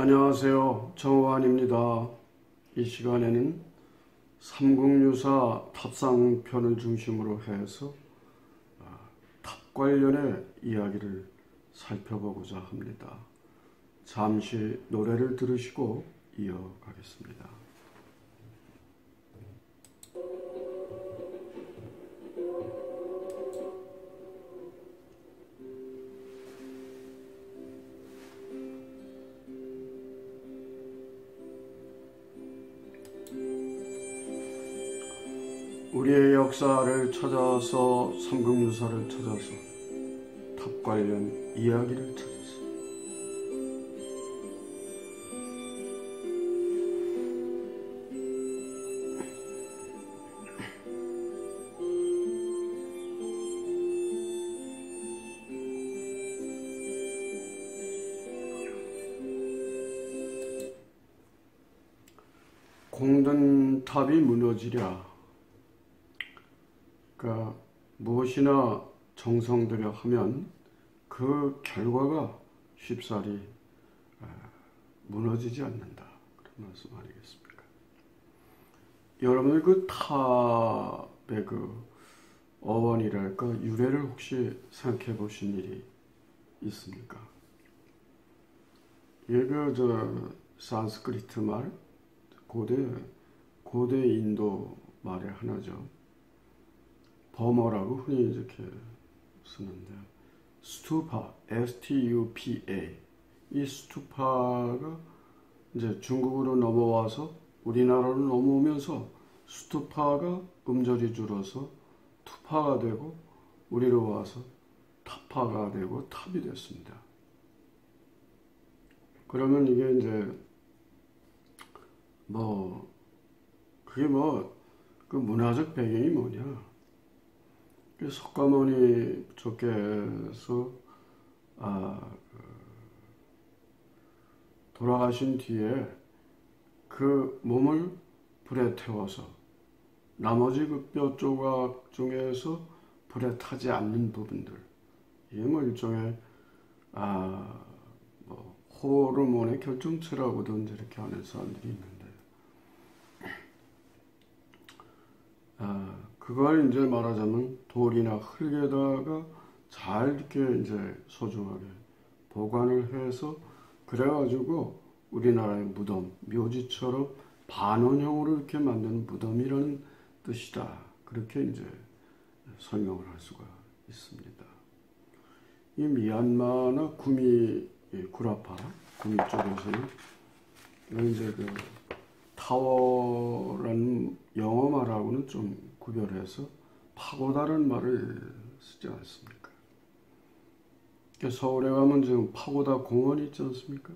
안녕하세요. 정호환입니다. 이 시간에는 삼국유사 탑상편을 중심으로 해서 아, 탑 관련의 이야기를 살펴보고자 합니다. 잠시 노래를 들으시고 이어가겠습니다. 역사를 찾아서 삼국유사를 찾아서 탑 관련 이야기를 찾아서 공든탑이 무너지랴 무엇이나 정성 들여 하면 그 결과가 쉽사리 아, 무너지지 않는다. 그런 말씀 아니겠습니까? 여러분들 그 탑의 그 어원이랄까 유래를 혹시 생각해 보신 일이 있습니까? 이게 그저 산스크리트 말 고대 고대 인도 말의 하나죠. 버머라고 흔히 이렇게 쓰는데 스투파, S-T-U-P-A 이 스투파가 이제 중국으로 넘어와서 우리나라로 넘어오면서 스투파가 음절이 줄어서 투파가 되고 우리로 와서 타파가 되고 탑이 됐습니다. 그러면 이게 이제 뭐 그게 뭐 그 문화적 배경이 뭐냐? 석가모니 부처께서 아, 그 돌아가신 뒤에 그 몸을 불에 태워서 나머지 그 뼈 조각 중에서 불에 타지 않는 부분들 이게 뭐 일종의 아, 뭐 호르몬의 결정체라고도 이렇게 하는 사람들이 있는데 아, 그걸 이제 말하자면 돌이나 흙에다가 잘 이렇게 이제 소중하게 보관을 해서 그래가지고 우리나라의 무덤, 묘지처럼 반원형으로 이렇게 만든 무덤이라는 뜻이다. 그렇게 이제 설명을 할 수가 있습니다. 이 미얀마나 구미, 구라파, 구미 쪽에서는 이제 그 타워라는 영어 말하고는 좀 구별해서 파고다는 말을 쓰지 않습니까? 서울에 가면 지금 파고다 공원이 있지 않습니까?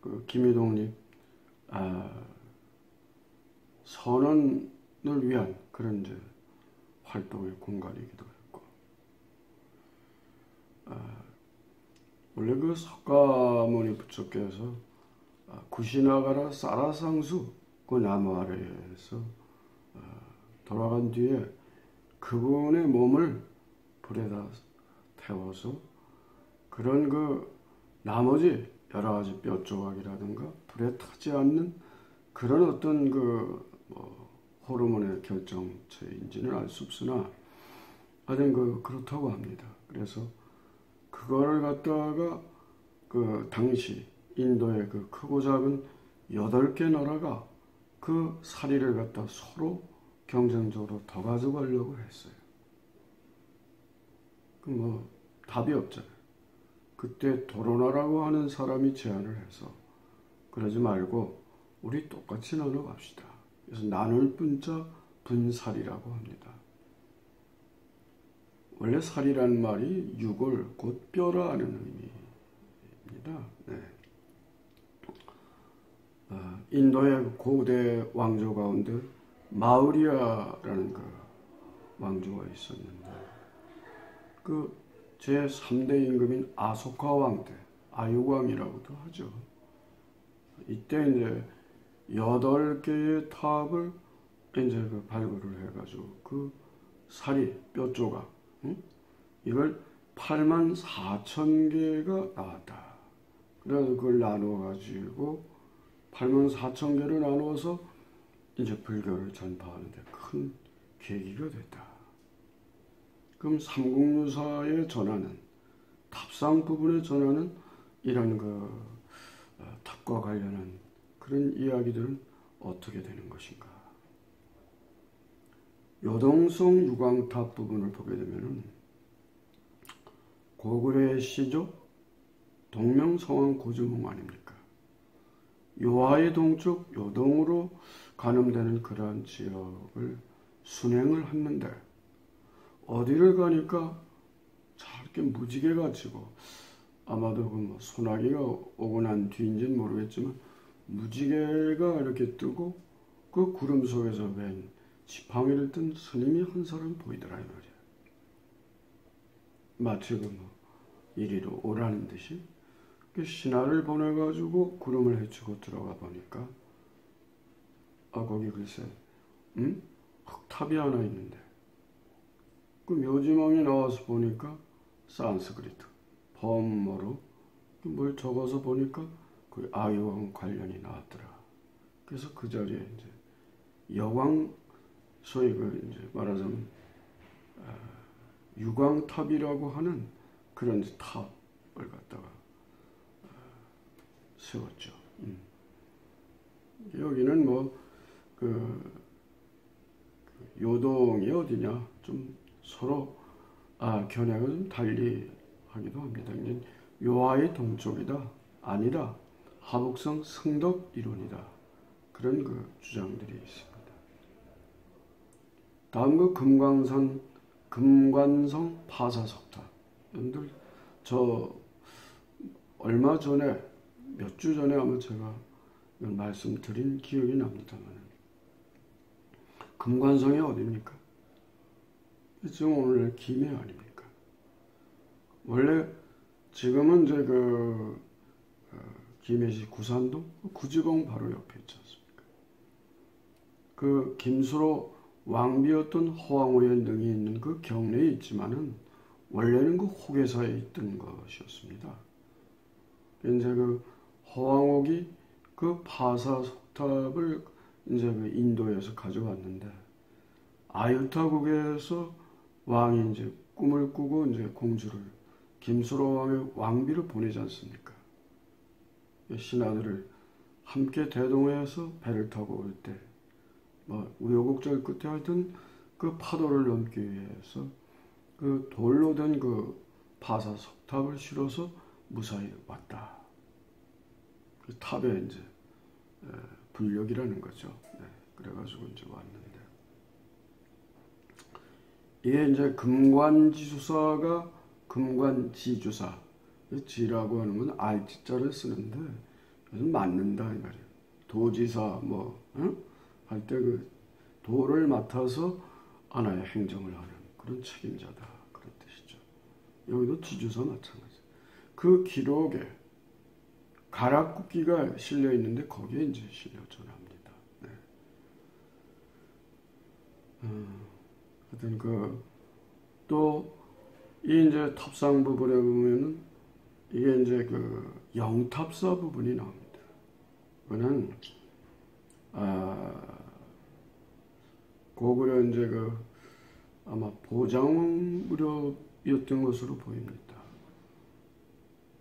그 김희동님 아, 선언을 위한 그런 이제 활동의 공간이기도 했고 아, 원래 그 석가모니 부처께서 아, 구시나가라 사라상수 그 나무 아래에서 돌아간 뒤에 그분의 몸을 불에다 태워서 그런 그 나머지 여러 가지 뼈 조각이라든가 불에 타지 않는 그런 어떤 그 뭐 호르몬의 결정체인지는 알 수 없으나 하여튼 그 그렇다고 합니다. 그래서 그거를 갖다가 그 당시 인도의 그 크고 작은 여덟 개 나라가 그 사리를 갖다 서로 경쟁적으로 더 가져가려고 했어요. 그뭐 답이 없잖아요. 그때 도로나라고 하는 사람이 제안을 해서 그러지 말고 우리 똑같이 나눠 갑시다. 그래서 나눌 분자 분살이라고 합니다. 원래 살이란 말이 육을 곧 뼈라 하는 의미입니다. 네. 아, 인도의 고대 왕조 가운데 마우리아라는 그 왕조가 있었는데 그 제3대 임금인 아소카 왕때 아유왕이라고도 하죠. 이때 이제 여덟 개의 탑을 이제 그 발굴을 해가지고 그 살이 뼈 조각 응? 이걸 8만 4천 개가 나왔다. 그래서 그걸 나누어 가지고 8만 4천 개를 나누어서 이제 불교를 전파하는데 큰 계기가 됐다. 그럼 삼국유사에 전하는 탑상 부분에 전하는 이런 그 어, 탑과 관련한 그런 이야기들은 어떻게 되는 것인가? 요동성 유광탑 부분을 보게 되면은 고구려의 시조 동명성왕 고주몽 아닙니까? 요하의 동쪽 요동으로 가늠되는 그러한 지역을 순행을 했는데 어디를 가니까 저렇게 무지개 가지고 아마도 그뭐 소나기가 오고 난 뒤인지는 모르겠지만 무지개가 이렇게 뜨고 그 구름 속에서 웬 지팡이를 든 스님이 한 사람 보이더라 이 말이야. 마치 그뭐 이리로 오라는 듯이 그 신하를 보내가지고 구름을 헤치고 들어가 보니까 아 거기 글쎄 응? 흑탑이 하나 있는데 그 묘지망에 나와서 보니까 산스크리트 범어로 뭘 적어서 보니까 그 아유왕 관련이 나왔더라. 그래서 그 자리에 이제 여광 소위 그 이제 말하자면 아, 유광탑이라고 하는 그런 탑을 갖다가 아, 세웠죠. 음. 여기는 뭐그 그 요동이 어디냐 좀 서로 아 견해가 좀 달리 하기도 합니다. 요하의 동쪽이다 아니라 하북성 성덕 이론이다 그런 그 주장들이 있습니다. 다음 그 금광산 금관성 파사석탑 여러분들 저 얼마 전에 몇 주 전에 아마 제가 말씀드린 기억이 납니다만 금관성이 어디입니까? 지금 오늘 김해 아닙니까? 원래 지금은 이제 그 어, 김해시 구산동 구지공 바로 옆에 있지 않습니까? 그 김수로 왕비였던 허왕우의 능이 있는 그 경내에 있지만은 원래는 그 호계사에 있던 것이었습니다. 이제 그 허왕옥이 그 파사 석탑을 이제 그 인도에서 가져왔는데 아유타국에서 왕이 이제 꿈을 꾸고 이제 공주를 김수로 왕의 왕비를 보내지 않습니까? 신하들을 함께 대동해서 배를 타고 올 때, 뭐 우여곡절 끝에 하여튼 그 파도를 넘기 위해서 그 돌로 된그 파사 석탑을 실어서 무사히 왔다. 그 탑에 이제 불력이라는 거죠. 네, 그래가지고 이제 왔는데 이게 이제 금관지주사가 금관지주사 지라고 하는 건 알지자를 쓰는데 이것은 맞는다 이 말이에요. 도지사 뭐 할 때그 도를 맡아서 하나의 행정을 하는 그런 책임자다 그런 뜻이죠. 여기도 지주사 마찬가지. 그 기록에 가락국기가 실려 있는데 거기에 이제 실려 전합니다. 네. 음, 하여튼 그또 이 이제 탑상 부분에 보면은 이게 이제 그 영탑사 부분이 나옵니다. 그는 아 고구려 이제 그 아마 보장 무렵이었던 것으로 보입니다.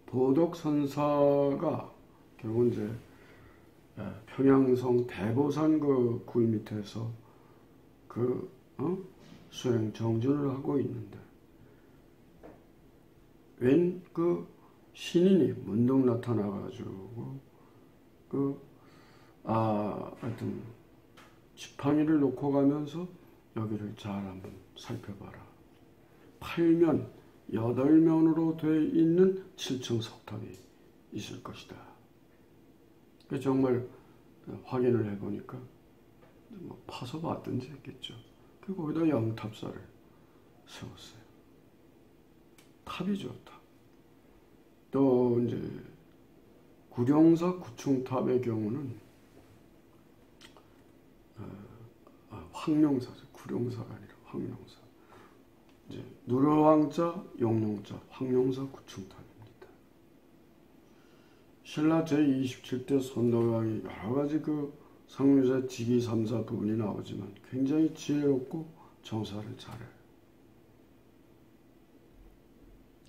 보덕선사가 결국 이제 평양성 대보산 그 굴 밑에서 그 어? 수행 정진을 하고 있는데 웬 그 신인이 문득 나타나가지고 그아 하여튼 지팡이를 놓고 가면서 여기를 잘 한번 살펴봐라. 8면, 8면으로 되어 있는 7층 석탑이 있을 것이다. 정말 확인을 해보니까 뭐 파서 봤든지 했겠죠. 그 거기다 영탑사를 세웠어요. 탑이죠, 탑. 또 이제 구룡사 구층탑의 경우는 어, 아, 황룡사죠. 구룡사가 아니라 황룡사. 이제 누르왕자, 용룡자, 황룡사 구충탑입니다. 신라 제27대 선덕왕이 여러 가지 그 상류자 직위 3사 부분이 나오지만 굉장히 지혜롭고 정사를 잘해.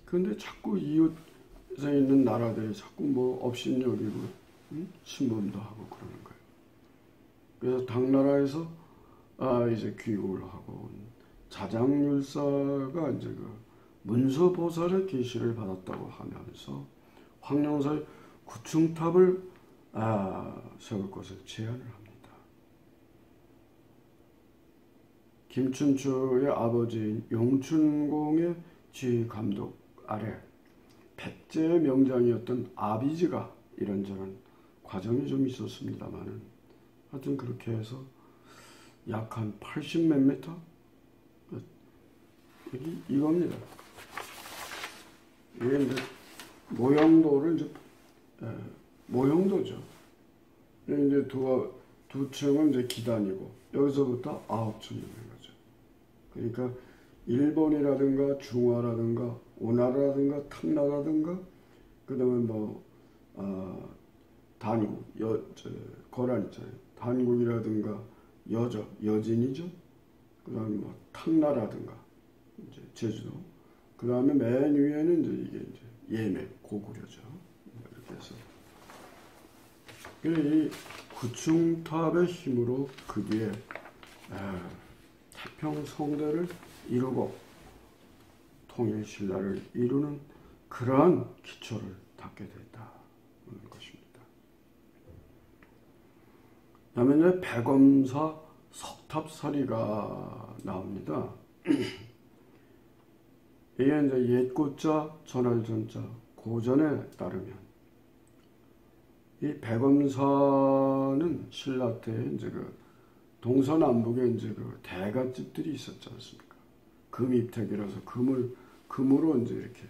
그런데 자꾸 이웃에 있는 나라들이 자꾸 뭐 업신여기고 응? 침범도 하고 그러는 거예요. 그래서 당나라에서 아 이제 귀국을 하고 온 자장율사가 이제 그 문서보살의 계시를 받았다고 하면서 황룡사의 구층탑을 아, 세울 것을 제안을 합니다. 김춘추의 아버지인 용춘공의 지휘 감독 아래 백제의 명장이었던 아비지가 이런저런 과정이 좀 있었습니다만은 하여튼 그렇게 해서 약 한 80 몇 미터 이겁니다. 이게 이제 모형도를 이제 에, 모형도죠. 이제 두, 두 층은 이제 기단이고 여기서부터 아홉 층이 있는 거죠. 그러니까 일본이라든가 중화라든가 오나라라든가 탕나라든가 그다음에 뭐 어, 단국 여 저, 거란 있잖아요. 단국이라든가 여저 여진이죠. 그다음에 뭐 탕나라든가 이제 제주도. 그 다음에 맨 위에는 이제 이게 이제 예매 고구려죠. 이렇게 해서 이 구층탑의 힘으로 그 뒤에 태평성대를 이루고 통일신라를 이루는 그러한 기초를 닦게 됐다는 것입니다. 다음에 백엄사 석탑사리가 나옵니다. 이게 이제 옛고자 전할전자 고전에 따르면 이 백엄사는 신라 때 이제 그 동서남북에 이제 그 대갓집들이 있었지 않습니까? 금입택이라서 금을 금으로 이제 이렇게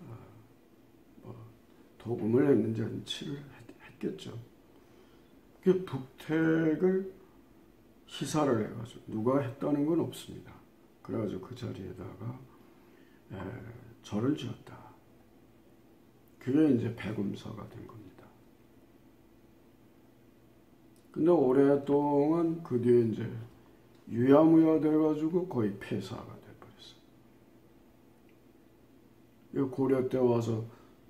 어, 뭐 도금을 했는지 치를 했, 겠죠 그 북택을 시사를 해가지고 누가 했다는 건 없습니다. 그래가지고 그 자리에다가 에, 절을 지었다. 그게 이제 백음사가 된 겁니다. 근데 오랫동안 그 뒤에 이제 유야무야 돼가지고 거의 폐사가 돼버렸어요. 고려 때 와서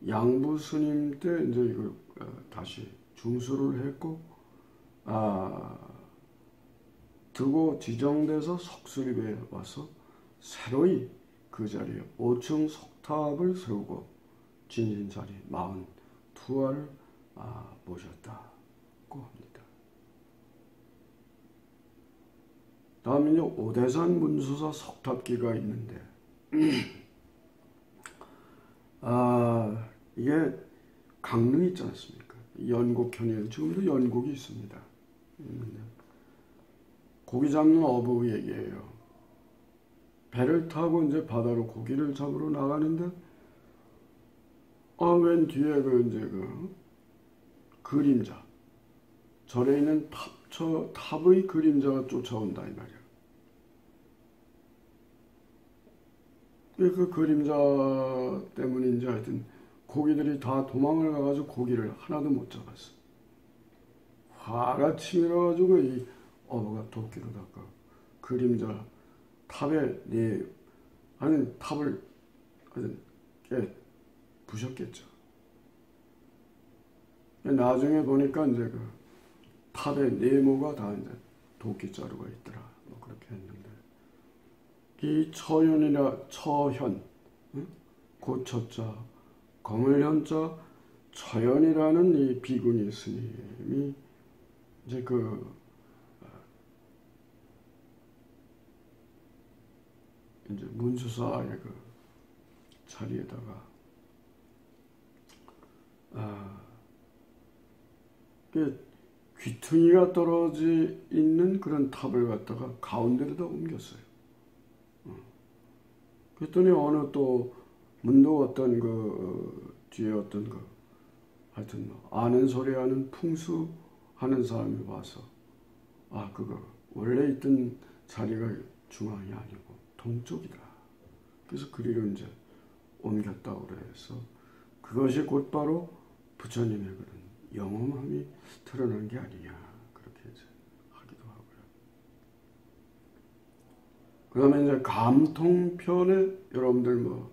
양부 스님 때 이제 이걸 어, 다시 중수를 했고, 아, 두고 지정돼서 석수립에 와서 새로이 그 자리에 5층 석탑을 세우고 진신자리 42알을 아, 모셨다고 합니다. 다음은요 오대산 문수사 석탑기가 있는데 아 이게 강릉 있지 않습니까? 연곡현에 지금도 연곡이 있습니다. 고기 잡는 어부 얘기예요. 배를 타고 이제 바다로 고기를 잡으러 나가는데 아 웬 뒤에 그 이제 그 그림자 절에 있는 탑, 저 탑의 그림자가 쫓아온다 이 말이야. 그 그림자 때문인지 하여튼 고기들이 다 도망을 가가지고 고기를 하나도 못 잡았어. 화가 치밀어가지고 이 어부가 도끼로다가 그림자 탑에 네 아니 탑을 깨 부셨겠죠. 나중에 보니까 이제 그 탑의 네모가 다 이제 도끼 자루가 있더라. 뭐 그렇게 했는데. 이 처현이라 처현 고처자 검을현자 처현이라는 이 비구니 스님이 이제 그 이제 문수사의 그 자리에다가 아, 그 귀퉁이가 떨어지 있는 그런 탑을 갖다가 가운데로다 옮겼어요. 그랬더니 어느 또 문도 어떤 그 어, 뒤에 어떤 그 하여튼 뭐 아는 소리 하는 풍수 하는 사람이 와서 아 그거 원래 있던 자리가 중앙이 아니고 동쪽이다. 그래서 그리로 이제 옮겼다고 그래서 그것이 곧바로 부처님의 그런 영험함이 드러난 게 아니냐 그렇게 이제 하기도 하고요. 그다음에 이제 감통편에 여러분들 뭐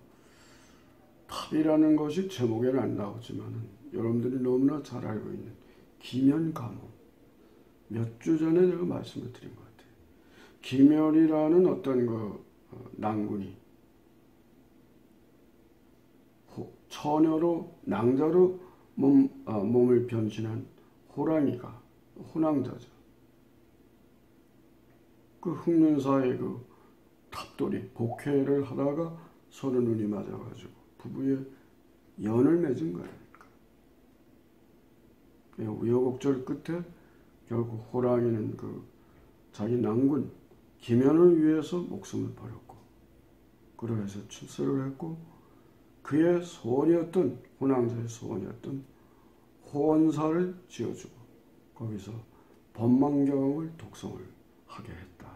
탑이라는 것이 제목에는 안 나오지만은 여러분들이 너무나 잘 알고 있는 기면가모 몇주 전에 제가 말씀을 드린 것 같아요. 기면이라는 어떤 그 어, 난군이 처녀로 낭자로 몸, 아, 몸을 변신한 호랑이가 호랑자죠. 그 흑륜사의 그 탑돌이 복회를 하다가 서로 눈이 맞아가지고 부부의 연을 맺은 거예요. 우여곡절 끝에 결국 호랑이는 그 자기 낭군 기면을 위해서 목숨을 버렸고 그러해서 출세를 했고 그의 소원이었던 호랑자의 소원이었던 호원사를 지어주고 거기서 법망경을 독성을 하게 했다.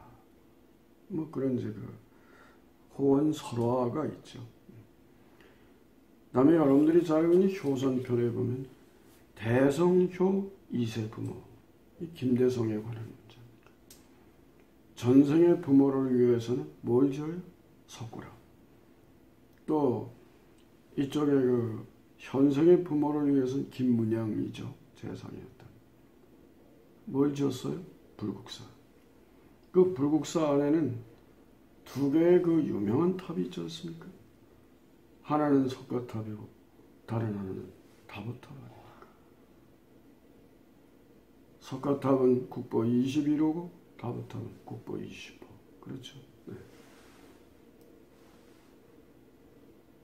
뭐 그런 이제 그 호원 설화가 있죠. 다음에 여러분들이 잘 있는 효선편에 보면 대성효 이세 부모 이 김대성에 관한 문제입니다. 전생의 부모를 위해서는 뭘 지어요? 석구라. 또 이쪽에 그 현생의 부모를 위해서는 김문양이죠. 재상이었던. 뭘 지었어요? 불국사. 그 불국사 안에는 두 개의 그 유명한 탑이 있지 않습니까? 하나는 석가탑이고 다른 하나는 다보탑 아닙니까? 석가탑은 국보 21호고 다보탑은 국보 20호. 그렇죠. 네.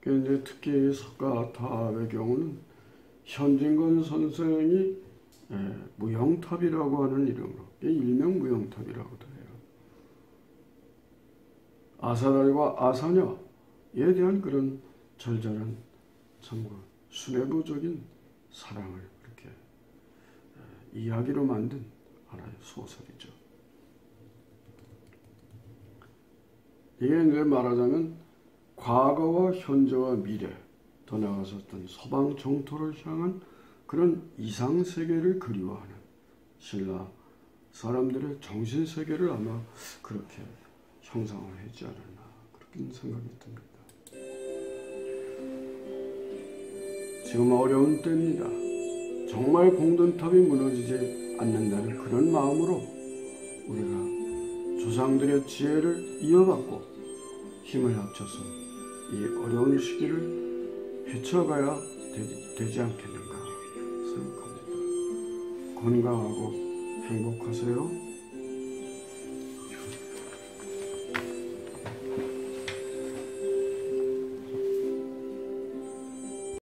이제 특히 석가탑의 경우는 현진건 선생이 예, 무영탑이라고 하는 이름으로 일명 무영탑이라고도 해요. 아사달과 아사녀에 대한 그런 절절한 참 수뇌부적인 사랑을 이렇게 예, 이야기로 만든 하나의 소설이죠. 이게 이제 말하자면 과거와 현재와 미래, 더 나아가서 어떤 서방 정토를 향한 그런 이상 세계를 그리워하는 신라 사람들의 정신 세계를 아마 그렇게 형상을 했지 않았나 그렇게 생각이 듭니다. 지금 어려운 때입니다. 정말 공든탑이 무너지지 않는다는 그런 마음으로 우리가 조상들의 지혜를 이어받고 힘을 합쳐서 이 어려운 시기를 헤쳐가야 되지, 되지 않겠는가 생각합니다. 건강하고 행복하세요.